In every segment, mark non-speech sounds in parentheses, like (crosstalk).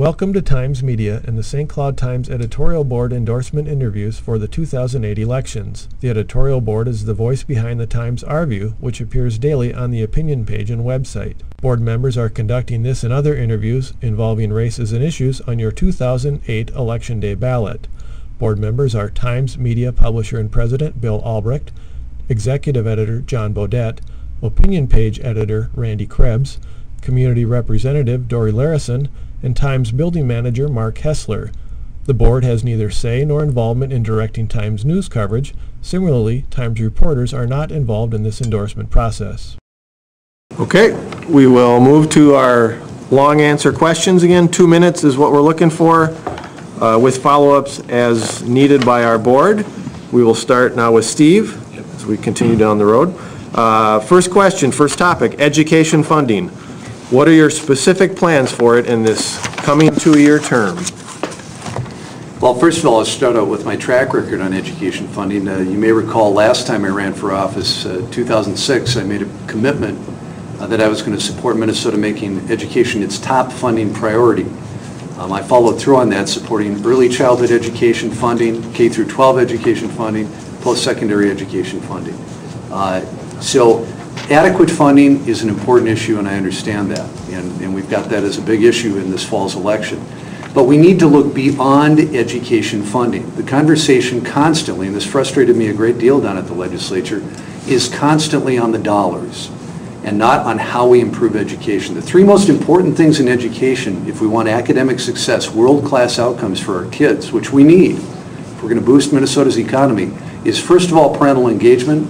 Welcome to Times Media and the St. Cloud Times editorial board endorsement interviews for the 2008 elections. The editorial board is the voice behind the Times Our-View, which appears daily on the opinion page and website. Board members are conducting this and other interviews involving races and issues on your 2008 Election Day ballot. Board members are Times Media publisher and president Bill Albrecht, executive editor John Bodett, opinion page editor Randy Krebs, community representative Dory Larison, and Times building manager Mark Hessler. The board has neither say nor involvement in directing Times news coverage. Similarly, Times reporters are not involved in this endorsement process. Okay, we will move to our long answer questions again. Two minutes is what we're looking for, uh, with follow-ups as needed by our board. We will start now with Steve, as we continue down the road. Uh, First question, first topic, education funding. What are your specific plans for it in this coming two-year term? Well, first of all, I'll start out with my track record on education funding. Uh, You may recall last time I ran for office, uh, 2006, I made a commitment uh, that I was going to support Minnesota making education its top funding priority. Um, I followed through on that, supporting early childhood education funding, K through 12 education funding, post-secondary education funding. Uh, So adequate funding is an important issue, and I understand that. And and we've got that as a big issue in this fall's election. But we need to look beyond education funding. The conversation constantly, and this frustrated me a great deal down at the legislature, is constantly on the dollars and not on how we improve education. The three most important things in education, if we want academic success, world-class outcomes for our kids, which we need, if we're going to boost Minnesota's economy, is first of all parental engagement,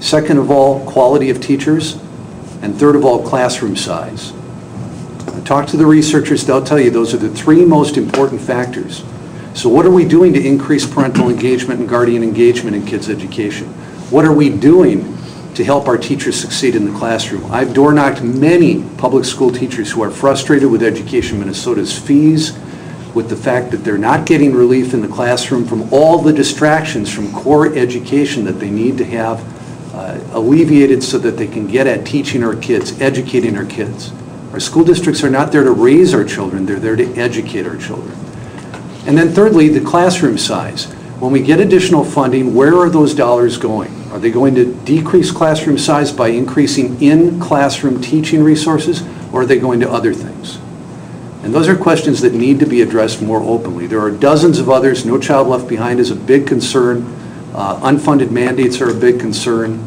second of all quality of teachers, and third of all classroom size. Talk to the researchers, they'll tell you those are the three most important factors. So what are we doing to increase parental engagement and guardian engagement in kids' education? What are we doing to help our teachers succeed in the classroom? I've door-knocked many public school teachers who are frustrated with Education Minnesota's fees, with the fact that they're not getting relief in the classroom from all the distractions from core education that they need to have uh, alleviated so that they can get at teaching our kids, educating our kids. Our school districts are not there to raise our children, they're there to educate our children. And then thirdly, the classroom size. When we get additional funding, where are those dollars going? Are they going to decrease classroom size by increasing in-classroom teaching resources, or are they going to other things? And those are questions that need to be addressed more openly. There are dozens of others. No Child Left Behind is a big concern. Uh, Unfunded mandates are a big concern.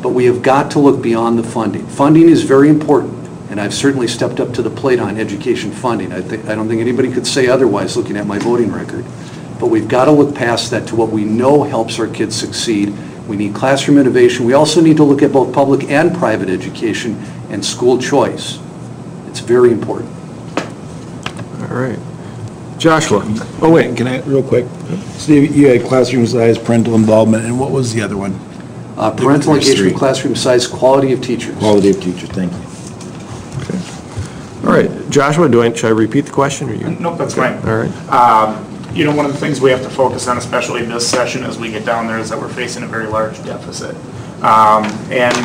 But we have got to look beyond the funding. Funding is very important, and I've certainly stepped up to the plate on education funding. I I don't think anybody could say otherwise, looking at my voting record. But we've got to look past that to what we know helps our kids succeed. We need classroom innovation. We also need to look at both public and private education and school choice. It's very important. All right. Joshua? Oh, wait, can I, real quick? Steve, you had classroom size, parental involvement, and what was the other one? Uh, Parental There's engagement, three. classroom size, quality of teachers. Quality of teachers, thank you. Okay. All right. Joshua, do I, should I repeat the question, or you? Nope, that's fine. All right. Um, You know, one of the things we have to focus on, especially this session as we get down there, is that we're facing a very large deficit. Um, And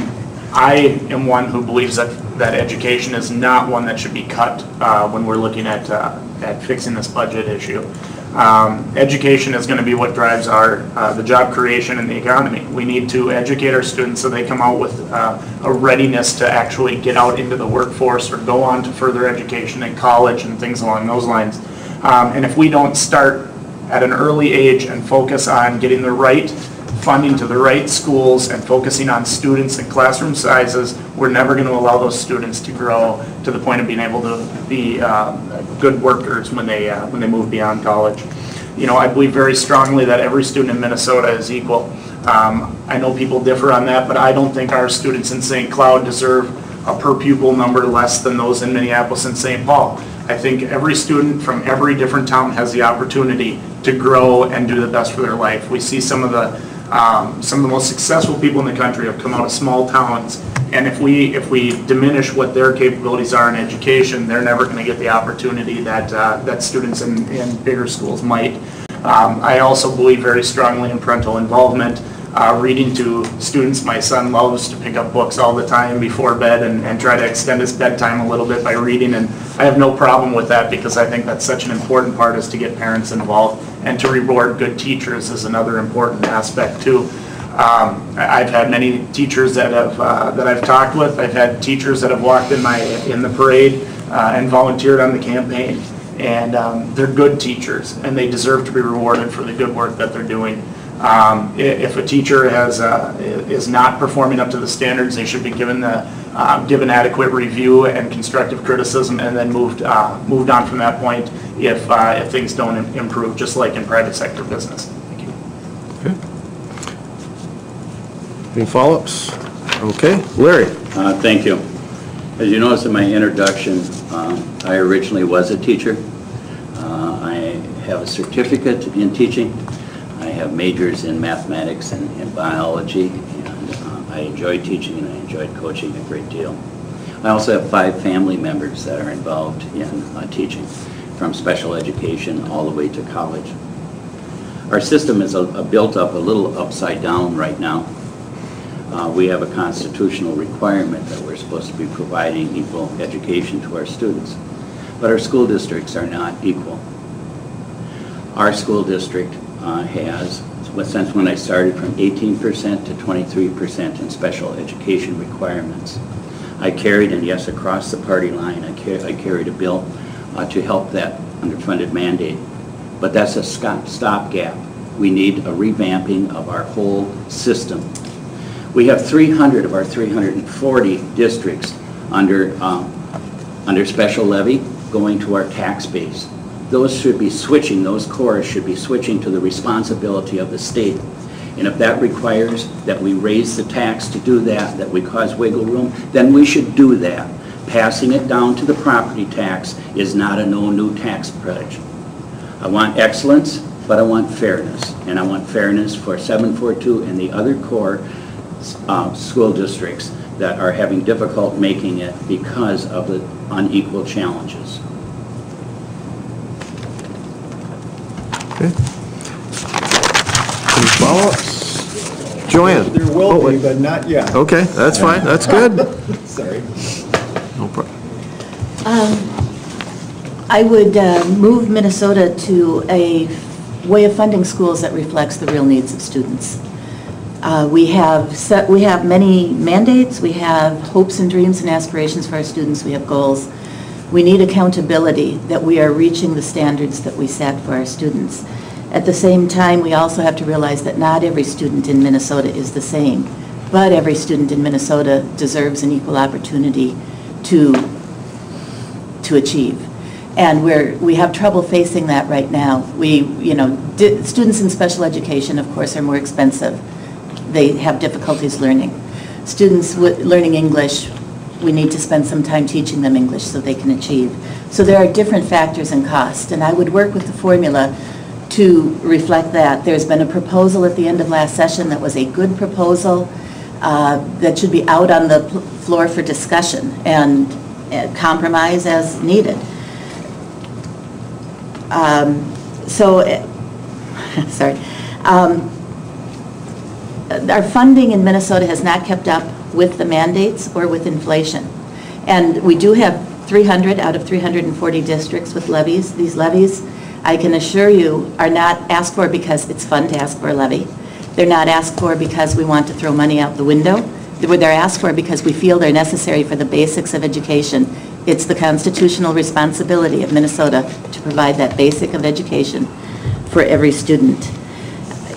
I am one who believes that, that education is not one that should be cut uh, when we're looking at, uh, at fixing this budget issue. Um, Education is going to be what drives our, uh, the job creation and the economy. We need to educate our students so they come out with uh, a readiness to actually get out into the workforce or go on to further education in college and things along those lines. Um, And if we don't start at an early age and focus on getting the right funding to the right schools and focusing on students and classroom sizes, we're never going to allow those students to grow to the point of being able to be uh, good workers when they, uh, when they move beyond college. You know, I believe very strongly that every student in Minnesota is equal. Um, I know people differ on that, but I don't think our students in St. Cloud deserve a per pupil number less than those in Minneapolis and St. Paul. I think every student from every different town has the opportunity to grow and do the best for their life. We see some of the, um, some of the most successful people in the country have come out of small towns. And if we, if we diminish what their capabilities are in education, they're never going to get the opportunity that, uh, that students in, in bigger schools might. Um, I also believe very strongly in parental involvement. Uh, reading to students. My son loves to pick up books all the time before bed and, and try to extend his bedtime a little bit by reading. And I have no problem with that because I think that's such an important part is to get parents involved. And to reward good teachers is another important aspect too. Um, I've had many teachers that have, uh, that I've talked with. I've had teachers that have walked in my, in the parade uh, and volunteered on the campaign. And um, they're good teachers, and they deserve to be rewarded for the good work that they're doing. Um, If a teacher has, uh, is not performing up to the standards, they should be given the, um, given adequate review and constructive criticism, and then moved, uh, moved on from that point if, uh, if things don't improve, just like in private sector business. Thank you. Okay. Any follow-ups? Okay, Larry? Uh, Thank you. As you noticed in my introduction, um, I originally was a teacher. Uh, I have a certificate in teaching. Have majors in mathematics and and biology, and uh, I enjoy teaching and I enjoyed coaching a great deal. I also have five family members that are involved in uh, teaching, from special education all the way to college. Our system is a- a built up a little upside down right now. Uh, we have a constitutional requirement that we're supposed to be providing equal education to our students. But our school districts are not equal. Our school district uh, has, since when I started, from 18% to 23% in special education requirements. I carried, and yes, across the party line, I ca- I carried a bill uh, to help that underfunded mandate. But that's a stopgap. We need a revamping of our whole system. We have 300 of our 340 districts under, um, under special levy going to our tax base. Those should be switching, those cores should be switching to the responsibility of the state. And if that requires that we raise the tax to do that, that we cause wiggle room, then we should do that. Passing it down to the property tax is not a no new tax pledge. I want excellence, but I want fairness. And I want fairness for 742 and the other core uh, school districts that are having difficult making it because of the unequal challenges. Any follow-ups? Joanne? There Oh, will be, wait. but not yet. Okay, that's fine, that's good. (laughs) Sorry. No pro- I would uh, move Minnesota to a way of funding schools that reflects the real needs of students. Uh, We have, set- we have many mandates, we have hopes and dreams and aspirations for our students, we have goals. We need accountability, that we are reaching the standards that we set for our students. At the same time, we also have to realize that not every student in Minnesota is the same, but every student in Minnesota deserves an equal opportunity to to achieve. And we're, we have trouble facing that right now. We, you know, students in special education, of course, are more expensive. They have difficulties learning. Students learning English, we need to spend some time teaching them English so they can achieve. So there are different factors and cost, and I would work with the formula to reflect that. There's been a proposal at the end of last session that was a good proposal uh, that should be out on the floor for discussion and uh, compromise as needed. Um, So, (laughs) sorry. Um, Uh, our funding in Minnesota has not kept up with the mandates or with inflation. And we do have 300 out of 340 districts with levies. These levies, I can assure you, are not asked for because it's fun to ask for a levy. They're not asked for because we want to throw money out the window. They're they're asked for because we feel they're necessary for the basics of education. It's the constitutional responsibility of Minnesota to provide that basic of education for every student.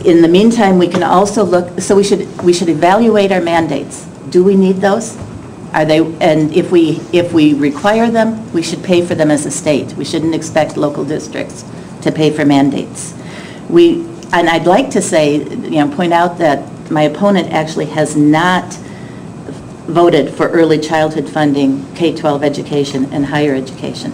In the meantime, we can also look, so we should, we should evaluate our mandates. Do we need those? Are they, and if we, if we require them, we should pay for them as a state. We shouldn't expect local districts to pay for mandates. We, and I'd like to say, you know, point out that my opponent actually has not voted for early childhood funding, K-12 education, and higher education.